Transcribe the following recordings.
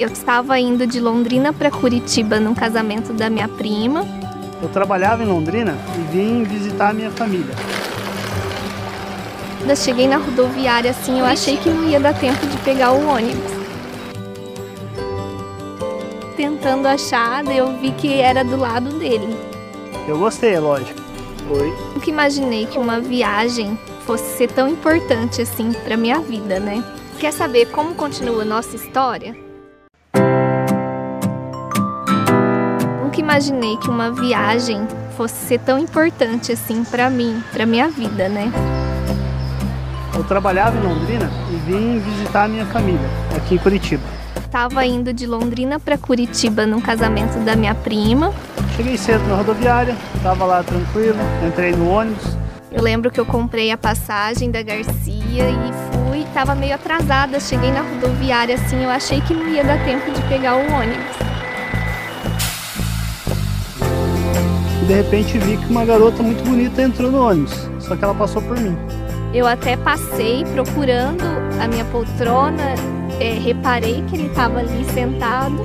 Eu estava indo de Londrina para Curitiba num casamento da minha prima. Eu trabalhava em Londrina e vim visitar a minha família. Quando eu cheguei na rodoviária assim, eu achei que não ia dar tempo de pegar o ônibus. Tentando achar, eu vi que era do lado dele. Eu gostei, é lógico. Oi. Nunca imaginei que uma viagem fosse ser tão importante assim para minha vida, né? Quer saber como continua a nossa história? Nunca imaginei que uma viagem fosse ser tão importante assim para mim, para minha vida, né? Eu trabalhava em Londrina e vim visitar a minha família aqui em Curitiba. Tava indo de Londrina para Curitiba num casamento da minha prima. Cheguei cedo na rodoviária, tava lá tranquilo, entrei no ônibus. Eu lembro que eu comprei a passagem da Garcia e fui, tava meio atrasada, cheguei na rodoviária assim, eu achei que não ia dar tempo de pegar o ônibus. De repente vi que uma garota muito bonita entrou no ônibus, só que ela passou por mim. Eu até passei procurando a minha poltrona, é, reparei que ele estava ali sentado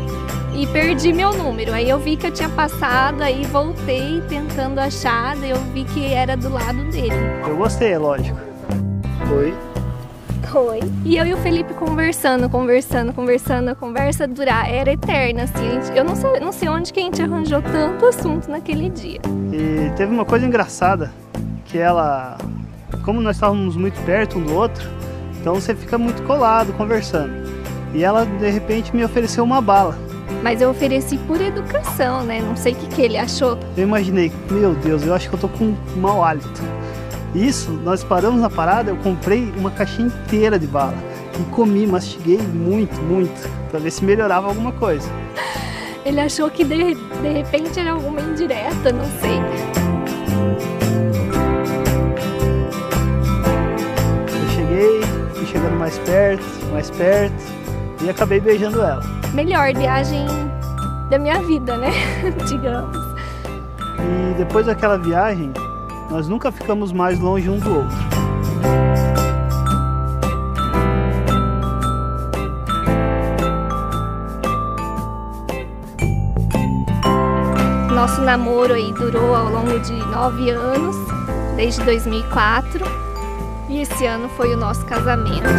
e perdi meu número. Aí eu vi que eu tinha passado, aí voltei tentando achar, daí eu vi que era do lado dele. Eu gostei, é lógico. Oi. E eu e o Felipe conversando, conversando, conversando, a conversa durar era eterna, assim. Eu não sei, não sei onde que a gente arranjou tanto assunto naquele dia. E teve uma coisa engraçada, que ela, como nós estávamos muito perto um do outro, então você fica muito colado conversando. E ela de repente me ofereceu uma bala. Mas eu ofereci por educação, né? Não sei o que, que ele achou. Eu imaginei, meu Deus, eu acho que eu tô com mau hálito. Isso, nós paramos na parada, eu comprei uma caixinha inteira de bala e comi, mastiguei muito, muito, para ver se melhorava alguma coisa. Ele achou que de, de repente era alguma indireta, não sei. Eu cheguei, fui chegando mais perto, mais perto e acabei beijando ela. Melhor viagem da minha vida, né? Digamos. E depois daquela viagem, nós nunca ficamos mais longe um do outro. Nosso namoro aí durou ao longo de nove anos, desde 2004, e esse ano foi o nosso casamento.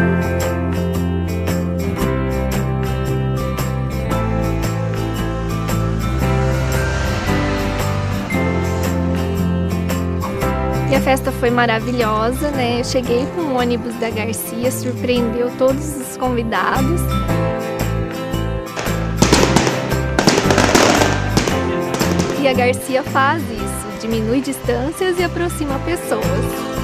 E a festa foi maravilhosa, né? Eu cheguei com o ônibus da Garcia, surpreendeu todos os convidados. E a Garcia faz isso, diminui distâncias e aproxima pessoas.